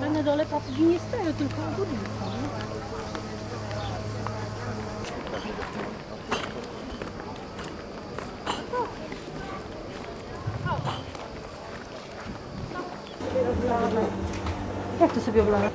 Ale na dole papugi nie stoją, tylko ogórki? Jak to sobie oblała?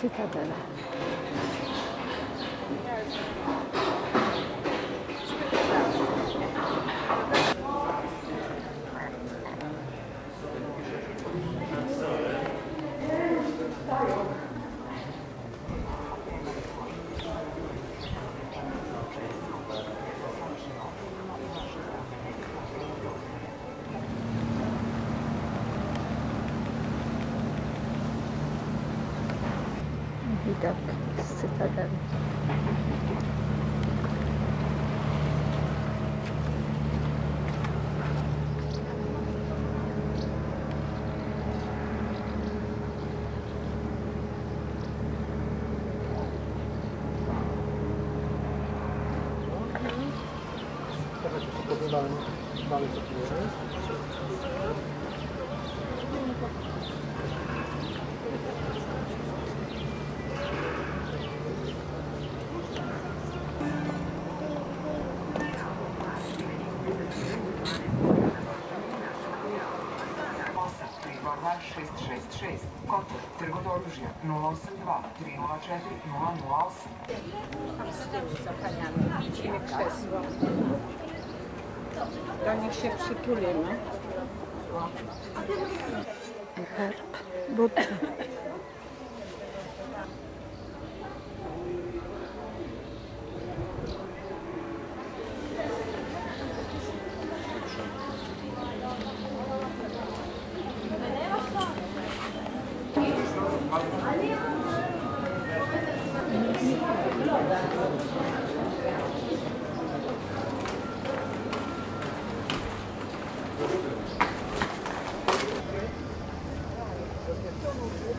cidadana. Vida Cidadana. Dalej, dalej. 666, kod trgovina oružja 082 304 008. Widzimy krzesło. Do nich się przytulimy. No. Herb, buty. Давай.